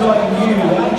join you.